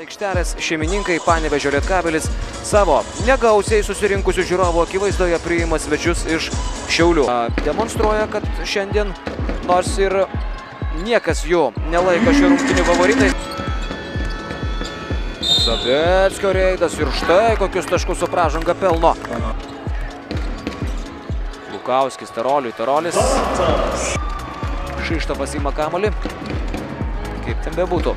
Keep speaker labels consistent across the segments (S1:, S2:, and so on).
S1: Aikštelės šeimininkai Panevežio Lietkabelis savo negausiai susirinkusių žiūrovų akivaizdoje priima svečius iš Šiaulių. Demonstruoja, kad šiandien nors ir niekas jų nelaiko šių rungtinių favoritai. Saveckio reidas ir štai kokius taškus su pražanga pelno. Lukauskis, Taroliui, Tarolis. Šištafas įma kamolį. Kaip ten bebūtų.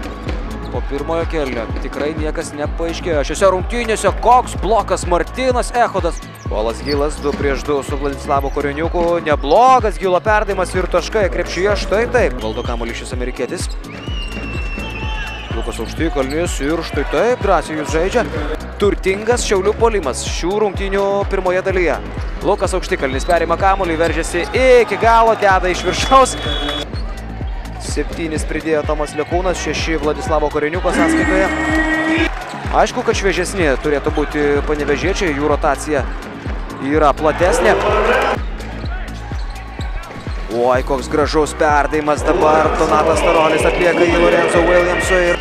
S1: Po pirmojo kelnio tikrai niekas nepaaiškėjo. Šiuose rungtynėse koks blokas Martinas Echodas. Polas Gilas 2 prieš 2 su Vladislavo Koreniuku. Neblogas Gilo perdavimas ir taškai krepšyje. Štai taip. Valdo kamuolį šis amerikietis. Lukas Aukštikalnis ir štai taip drąsiai jūs žaidžia. Turtingas Šiaulių polimas šių rungtynių pirmoje dalyje. Lukas Aukštikalnis perima kamuolį, veržiasi iki galo, deda iš viršaus. Septynis pridėjo Tomas Lekūnas, šeši Vladislavo Koreniuko sąskaitoje. Aišku, kad šviežesni turėtų būti panevežiečiai, jų rotacija yra platesnė. Oi, koks gražus perdavimas dabar. Donatas Tarolis atlieka į Lorenzo Williamsui ir...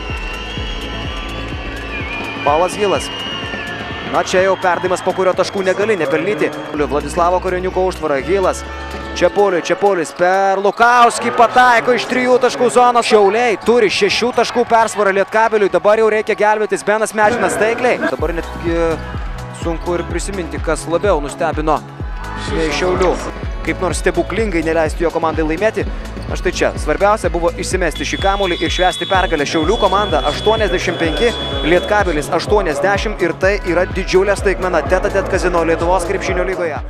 S1: Paulas Gilas. Na čia jau perdavimas, po kurio taškų negali nepelnyti. Vladislavo Koreniuko užtvara. Gilas. Čiapuliui, Čiapulis per Lukauskį pataiko iš trijų taškų zonos. Šiauliai turi šešių taškų persvarą Lietkabeliui. Dabar jau reikia gelbėtis Benas Mečinas taikliai. Dabar netgi sunku ir prisiminti, kas labiau nustebino nei Šiaulių. Kaip nors stebuklingai neleisti jo komandai laimėti. Aš tai čia. Svarbiausia buvo įsimesti šį kamuolį ir švesti pergalę. Šiaulių komanda 85, Lietkabelis 80 ir tai yra didžiulė staigmena Teta Tet Kazino Lietuvos krepšinio lygoje.